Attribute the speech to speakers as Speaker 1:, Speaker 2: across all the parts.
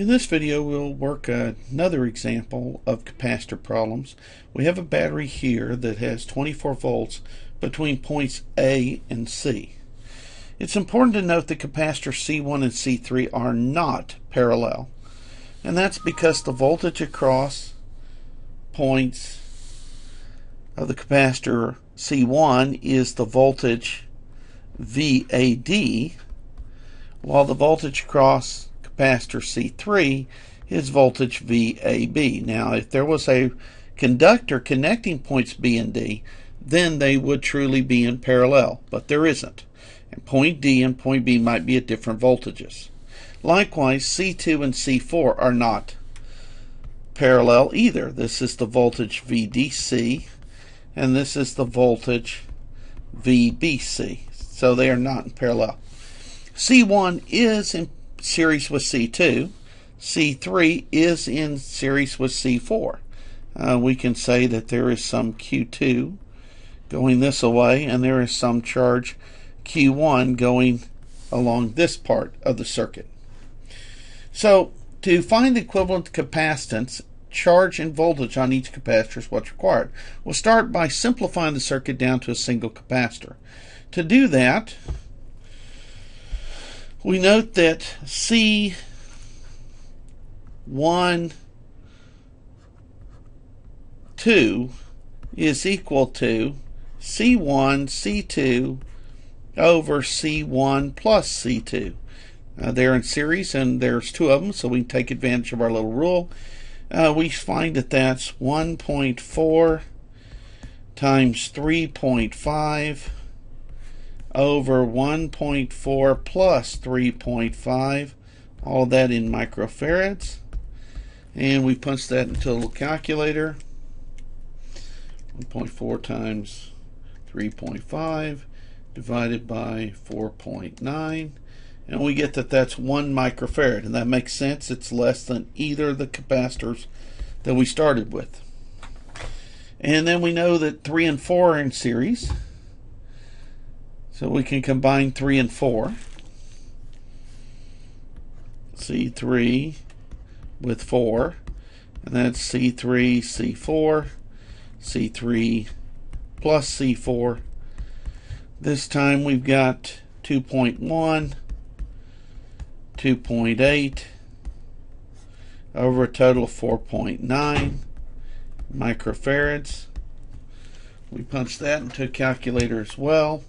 Speaker 1: In this video we'll work another example of capacitor problems. We have a battery here that has 24 volts between points A and C. It's important to note that capacitors C1 and C3 are not parallel and that's because the voltage across points of the capacitor C1 is the voltage VAD while the voltage across capacitor C3 is voltage VAB. Now, if there was a conductor connecting points B and D, then they would truly be in parallel, but there isn't. And point D and point B might be at different voltages. Likewise, C2 and C4 are not parallel either. This is the voltage VDC, and this is the voltage VBC. So they are not in parallel. C1 is in series with C2. C3 is in series with C4. Uh, we can say that there is some Q2 going this way and there is some charge Q1 going along this part of the circuit. So to find the equivalent capacitance, charge and voltage on each capacitor is what's required. We'll start by simplifying the circuit down to a single capacitor. To do that, we note that C1 2 is equal to C1 C2 over C1 plus C2. Uh, they're in series and there's two of them, so we can take advantage of our little rule. Uh, we find that that's 1.4 times 3.5 over 1.4 plus 3.5, all that in microfarads. And we punch that into a calculator. 1.4 times 3.5 divided by 4.9 and we get that that's one microfarad. And that makes sense. It's less than either of the capacitors that we started with. And then we know that 3 and 4 are in series so we can combine 3 and 4. C3 with 4. And that's C3, C4, C3 plus C4. This time we've got 2.1, 2.8 over a total of 4.9 microfarads. We punch that into a calculator as well.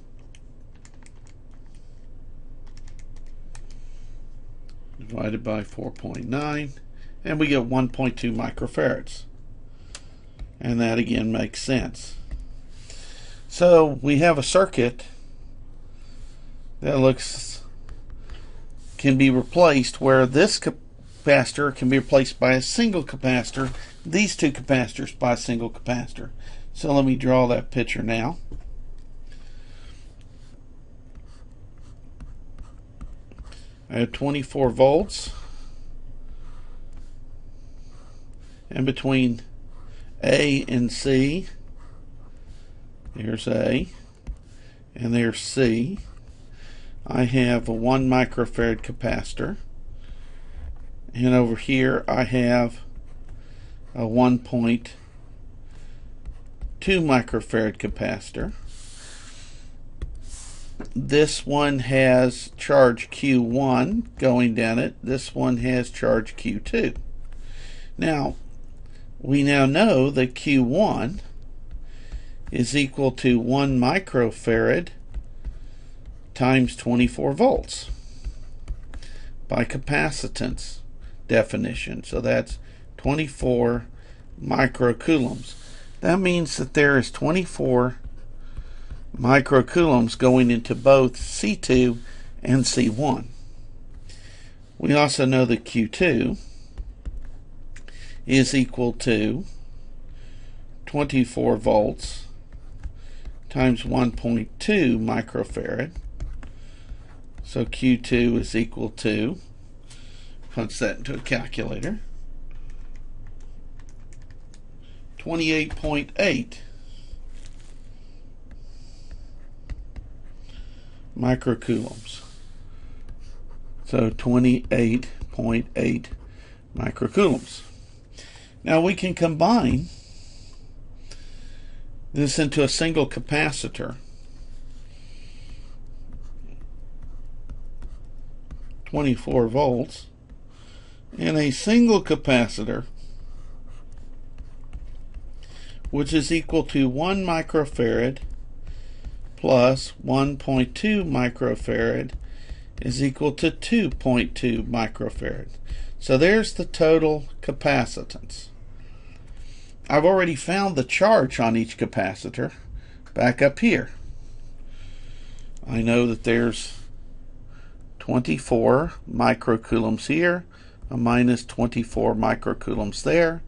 Speaker 1: Divided by 4.9 and we get 1.2 microfarads. And that again makes sense. So we have a circuit that looks can be replaced where this capacitor can be replaced by a single capacitor these two capacitors by a single capacitor. So let me draw that picture now I have 24 volts. And between A and C there's A and there's C. I have a 1 microfarad capacitor. And over here I have a 1.2 microfarad capacitor this one has charge Q1 going down it. This one has charge Q2. Now, we now know that Q1 is equal to 1 microfarad times 24 volts by capacitance definition. So that's 24 microcoulombs. That means that there is 24 microcoulombs going into both C2 and C1. We also know that Q2 is equal to 24 volts times 1.2 microfarad. So Q2 is equal to, punch that into a calculator, 28.8 microcoulombs. So 28.8 microcoulombs. Now we can combine this into a single capacitor. 24 volts and a single capacitor which is equal to 1 microfarad plus 1.2 microfarad is equal to 2.2 microfarad. So there's the total capacitance. I've already found the charge on each capacitor back up here. I know that there's 24 microcoulombs here, a minus 24 microcoulombs there,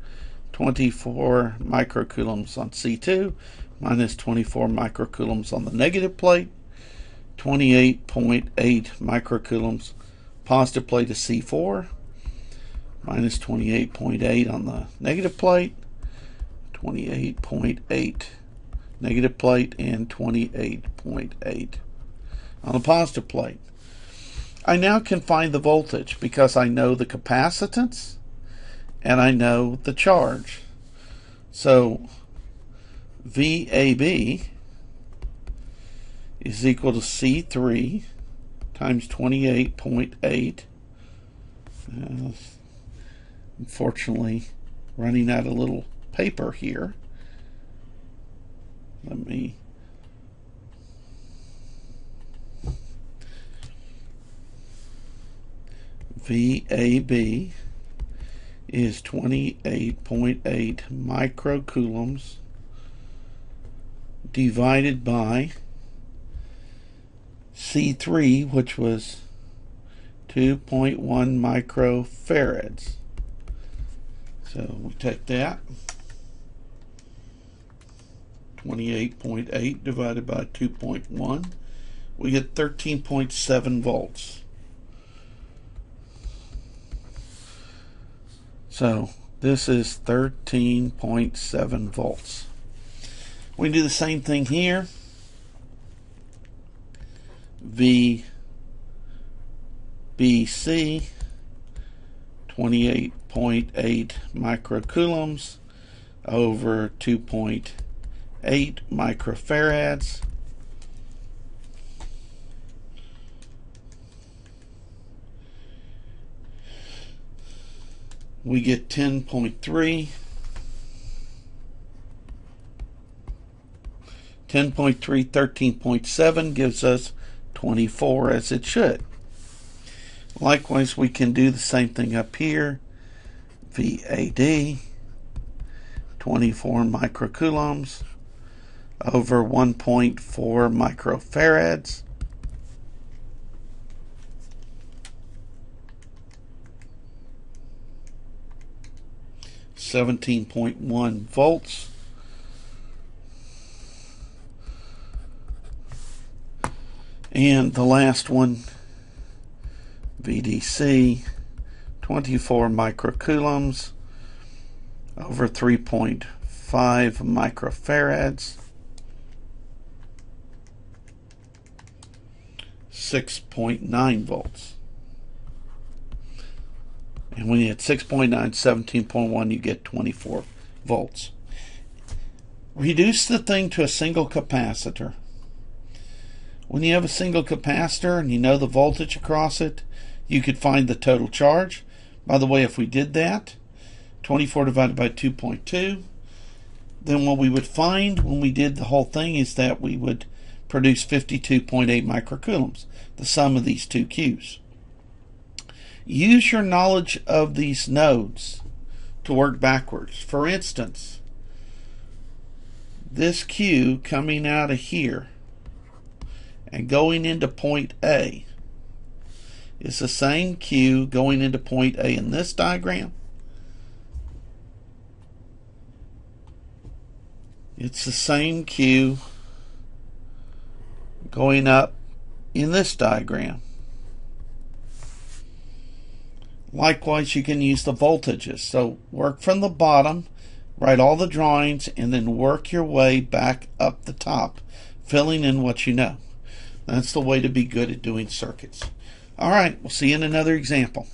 Speaker 1: 24 microcoulombs on C2, minus 24 microcoulombs on the negative plate, 28.8 microcoulombs positive plate of C4, minus 28.8 on the negative plate, 28.8 negative plate, and 28.8 on the positive plate. I now can find the voltage because I know the capacitance and I know the charge. So VAB is equal to C3 times 28.8. Uh, unfortunately, running out of little paper here. Let me VAB is 28.8 microcoulombs divided by C3, which was 2.1 microfarads. So we take that. 28.8 divided by 2.1. We get 13.7 volts. So this is 13.7 volts. We do the same thing here. VBC 28.8 microcoulombs over 2.8 microfarads. We get 10.3 10.3, 13.7 gives us 24 as it should. Likewise, we can do the same thing up here. VAD, 24 microcoulombs over 1.4 microfarads. Seventeen point one volts And the last one, VDC, 24 microcoulombs over 3.5 microfarads. 6.9 volts. And when you hit 6.9, 17.1, you get 24 volts. Reduce the thing to a single capacitor when you have a single capacitor and you know the voltage across it, you could find the total charge. By the way, if we did that, 24 divided by 2.2, then what we would find when we did the whole thing is that we would produce 52.8 microcoulombs, the sum of these two Qs. Use your knowledge of these nodes to work backwards. For instance, this Q coming out of here and going into point A is the same Q going into point A in this diagram. It's the same Q going up in this diagram. Likewise, you can use the voltages. So work from the bottom, write all the drawings, and then work your way back up the top, filling in what you know. That's the way to be good at doing circuits. All right, we'll see you in another example.